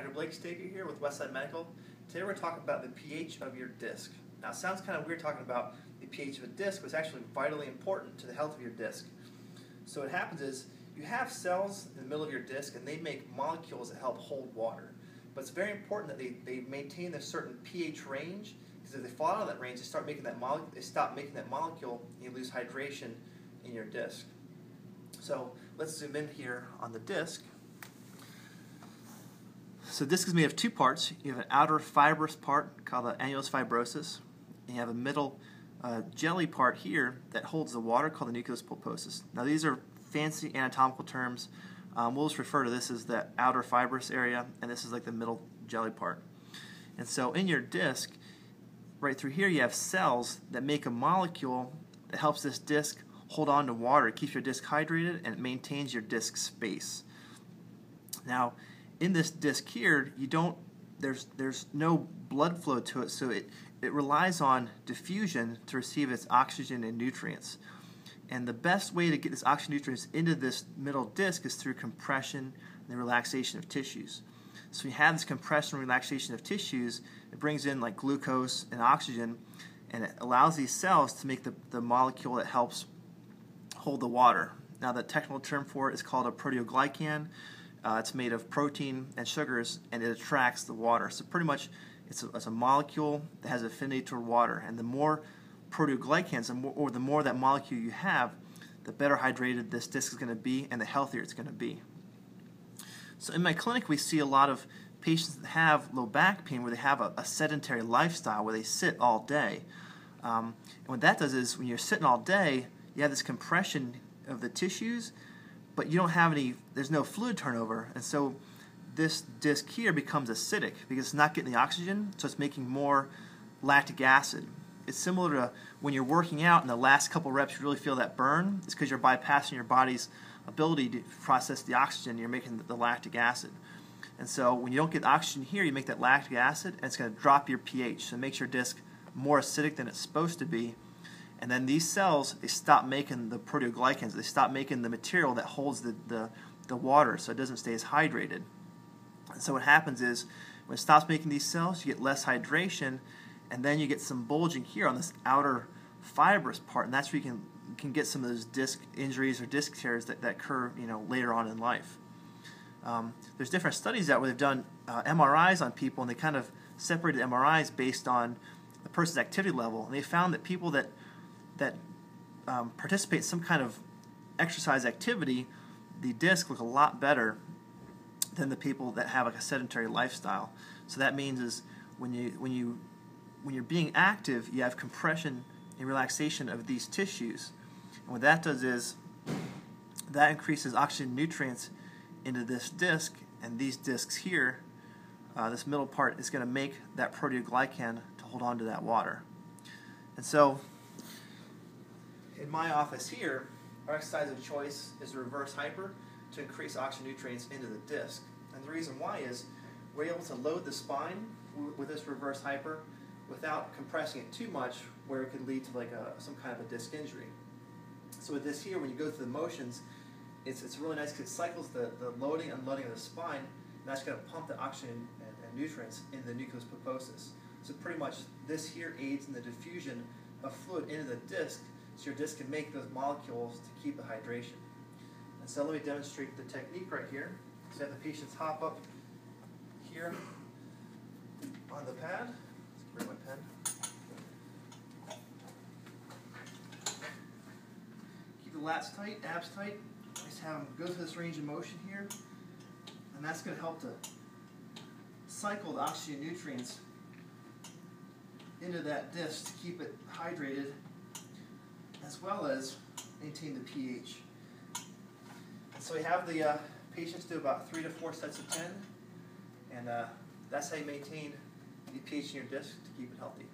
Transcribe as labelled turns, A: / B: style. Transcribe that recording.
A: Dr. Blake Staker here with Westside Medical. Today we're talking about the pH of your disc. Now it sounds kind of weird talking about the pH of a disc, but it's actually vitally important to the health of your disc. So what happens is you have cells in the middle of your disc and they make molecules that help hold water. But it's very important that they, they maintain a certain pH range because if they fall out of that range, they start making that they stop making that molecule and you lose hydration in your disc. So let's zoom in here on the disc. So disc is made of two parts. You have an outer fibrous part called the annulus fibrosus, and you have a middle uh, jelly part here that holds the water called the nucleus pulposus. Now these are fancy anatomical terms. Um, we'll just refer to this as the outer fibrous area, and this is like the middle jelly part. And so in your disc, right through here, you have cells that make a molecule that helps this disc hold on to water. It keeps your disc hydrated and it maintains your disc space. Now, in this disc here, you don't there's there's no blood flow to it, so it it relies on diffusion to receive its oxygen and nutrients. And the best way to get this oxygen nutrients into this middle disc is through compression and the relaxation of tissues. So you have this compression and relaxation of tissues, it brings in like glucose and oxygen, and it allows these cells to make the, the molecule that helps hold the water. Now the technical term for it is called a proteoglycan. Uh, it's made of protein and sugars, and it attracts the water. So pretty much, it's a, it's a molecule that has affinity toward water. And the more proteoglycans, or the more that molecule you have, the better hydrated this disc is going to be, and the healthier it's going to be. So in my clinic, we see a lot of patients that have low back pain where they have a, a sedentary lifestyle where they sit all day. Um, and what that does is when you're sitting all day, you have this compression of the tissues but you don't have any, there's no fluid turnover. And so this disc here becomes acidic because it's not getting the oxygen, so it's making more lactic acid. It's similar to when you're working out and the last couple reps you really feel that burn. It's because you're bypassing your body's ability to process the oxygen, you're making the lactic acid. And so when you don't get oxygen here, you make that lactic acid, and it's going to drop your pH. So it makes your disc more acidic than it's supposed to be, and then these cells, they stop making the proteoglycans. They stop making the material that holds the, the, the water so it doesn't stay as hydrated. And so what happens is when it stops making these cells, you get less hydration, and then you get some bulging here on this outer fibrous part, and that's where you can, can get some of those disc injuries or disc tears that, that occur you know, later on in life. Um, there's different studies out where they've done uh, MRIs on people, and they kind of separated MRIs based on the person's activity level, and they found that people that that um, participate in some kind of exercise activity, the disc look a lot better than the people that have like a sedentary lifestyle. So that means is when you when you when you're being active, you have compression and relaxation of these tissues. And what that does is that increases oxygen nutrients into this disc, and these discs here, uh, this middle part is going to make that proteoglycan to hold on to that water. And so in my office here, our exercise of choice is reverse hyper to increase oxygen nutrients into the disc. And the reason why is we're able to load the spine with this reverse hyper without compressing it too much where it could lead to like a, some kind of a disc injury. So with this here, when you go through the motions, it's, it's really nice because it cycles the, the loading and unloading of the spine, and that's going to pump the oxygen and, and nutrients into the nucleus pulposus. So pretty much this here aids in the diffusion of fluid into the disc so your disc can make those molecules to keep the hydration. And so let me demonstrate the technique right here. So have the patients hop up here on the pad. Let's bring my pen. Keep the lats tight, abs tight. Just have them go through this range of motion here. And that's going to help to cycle the oxygen nutrients into that disc to keep it hydrated as well as maintain the pH. So we have the uh, patients do about three to four sets of 10, and uh, that's how you maintain the pH in your disc to keep it healthy.